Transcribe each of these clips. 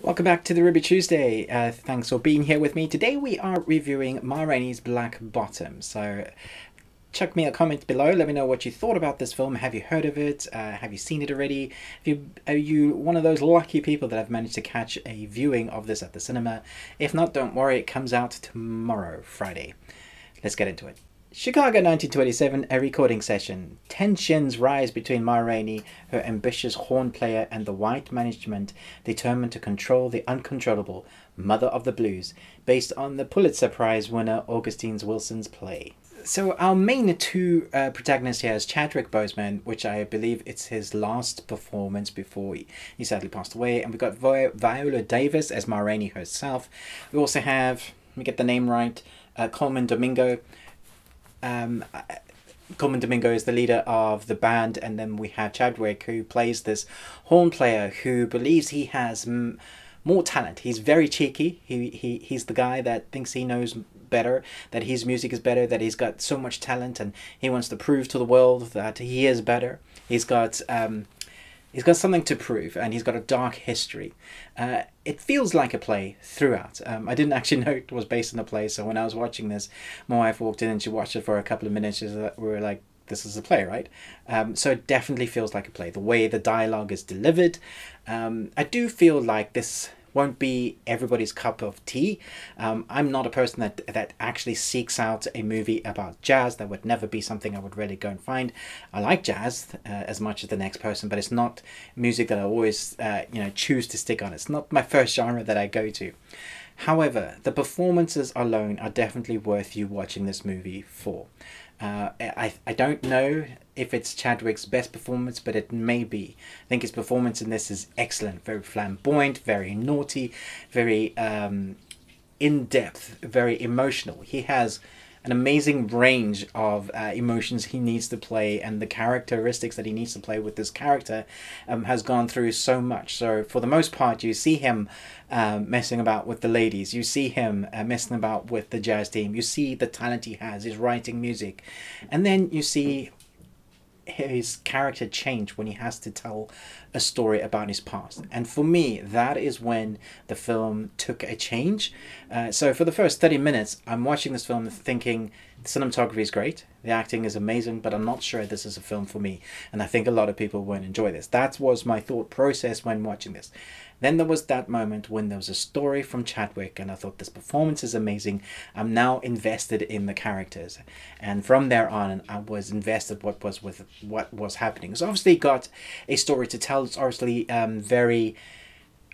Welcome back to the Ruby Tuesday. Uh, thanks for being here with me. Today we are reviewing Ma Rainey's Black Bottom. So chuck me a comment below. Let me know what you thought about this film. Have you heard of it? Uh, have you seen it already? You, are you one of those lucky people that have managed to catch a viewing of this at the cinema? If not, don't worry. It comes out tomorrow, Friday. Let's get into it. Chicago 1927, a recording session. Tensions rise between Ma Rainey, her ambitious horn player, and the white management determined to control the uncontrollable, Mother of the Blues, based on the Pulitzer Prize winner Augustine Wilson's play. So our main two uh, protagonists here is Chadwick Boseman, which I believe it's his last performance before he, he sadly passed away, and we've got Vi- Viola Davis as Ma Rainey herself. We also have, let me get the name right, uh, Colman Domingo, um, Colman Domingo is the leader of the band, and then we have Chadwick, who plays this horn player who believes he has more talent. He's very cheeky. He, he he's the guy that thinks he knows better, that his music is better, that he's got so much talent, and he wants to prove to the world that he is better. He's got um, He's got something to prove, and he's got a dark history. Uh, it feels like a play throughout. Um, I didn't actually know it was based on a play, so when I was watching this, my wife walked in and she watched it for a couple of minutes. We were like, "This is a play, right?" Um, so it definitely feels like a play. The way the dialogue is delivered, um, I do feel like this won't be everybody's cup of tea. Um, I'm not a person that that actually seeks out a movie about jazz. That would never be something I would really go and find. I like jazz uh, as much as the next person, but it's not music that I always uh, you know choose to stick on. It's not my first genre that I go to. However, the performances alone are definitely worth you watching this movie for. Uh, I, I don't know if it's Chadwick's best performance, but it may be. I think his performance in this is excellent, very flamboyant, very naughty, very um, in depth, very emotional. He has an amazing range of uh, emotions he needs to play and the characteristics that he needs to play with this character um, has gone through so much. So, for the most part, you see him um, messing about with the ladies, you see him uh, messing about with the jazz team, you see the talent he has, his writing music, and then you see his character change when he has to tell a story about his past. And for me, that is when the film took a change. Uh, so for the first 30 minutes, I'm watching this film thinking the cinematography is great, the acting is amazing, but I'm not sure this is a film for me. And I think a lot of people won't enjoy this. That was my thought process when watching this. Then there was that moment when there was a story from Chadwick, and I thought this performance is amazing. I'm now invested in the characters, and from there on, I was invested what was with what was happening. So obviously got a story to tell. It's obviously um, very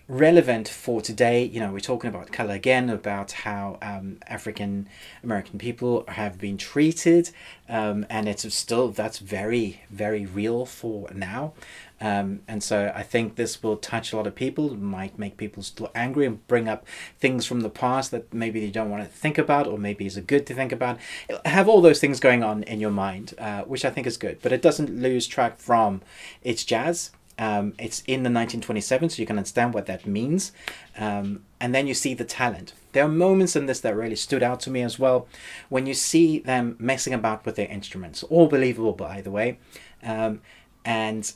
relevant for today. You know, we're talking about color again, about how um, African American people have been treated, um, and it's still that's very very real for now. Um, and so I think this will touch a lot of people, might make people still angry and bring up things from the past that maybe they don't want to think about or maybe is a good to think about. Have all those things going on in your mind, uh, which I think is good. But it doesn't lose track from its jazz. Um, it's in the 1927, so you can understand what that means. Um, and then you see the talent. There are moments in this that really stood out to me as well. When you see them messing about with their instruments, all believable, by the way. Um, and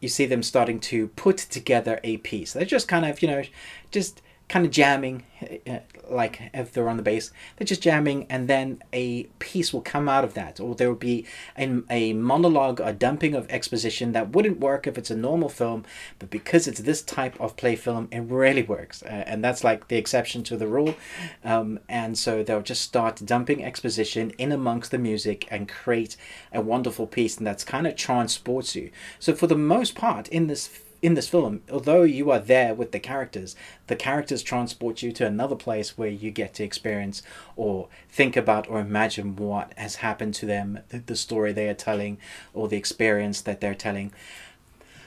you see them starting to put together a piece. They're just kind of, you know, just kind of jamming, uh, like if they're on the bass, they're just jamming, and then a piece will come out of that, or there will be a, a monologue, a dumping of exposition that wouldn't work if it's a normal film, but because it's this type of play film, it really works, uh, and that's like the exception to the rule. Um, and so they'll just start dumping exposition in amongst the music and create a wonderful piece, and that's kind of transports you. So for the most part, in this in this film, although you are there with the characters, the characters transport you to another place where you get to experience or think about or imagine what has happened to them, the, story they are telling, or the experience that they're telling.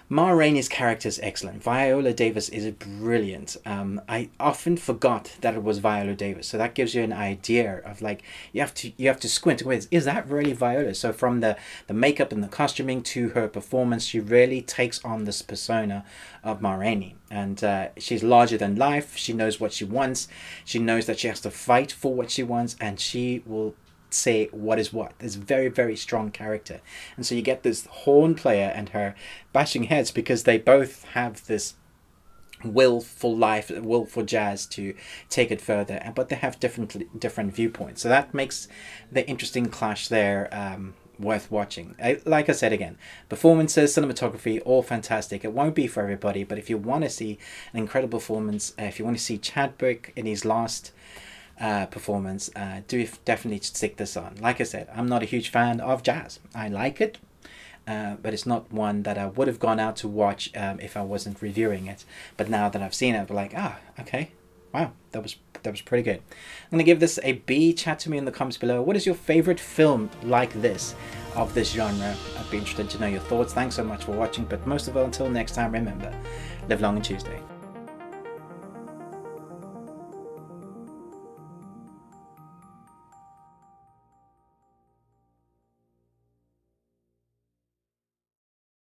Ma Rainey's character is excellent. Viola Davis is brilliant. Um, I often forgot that it was Viola Davis, so that gives you an idea of like you have to you have to squint. Wait, is that really Viola? So from the the makeup and the costuming to her performance, she really takes on this persona of Ma Rainey, and uh, she's larger than life. She knows what she wants. She knows that she has to fight for what she wants, and she will say what is what. There's very, very strong character. And so you get this horn player and her bashing heads because they both have this will for life, will for jazz to take it further, and but they have different different viewpoints. So that makes the interesting clash there um, worth watching. Like I said again, performances, cinematography, all fantastic. It won't be for everybody, but if you want to see an incredible performance, uh, if you want to see Chadwick in his last uh, performance, uh, do definitely stick this on. Like I said, I'm not a huge fan of jazz. I like it, uh, but it's not one that I would have gone out to watch um, if I wasn't reviewing it. But now that I've seen it, I'm like, ah, okay, wow, that was that was pretty good. I'm gonna give this a B. Chat to me in the comments below. What is your favorite film like this of this genre? I'd be interested to know your thoughts. Thanks so much for watching. But most of all, until next time, remember, live long and Tuesday.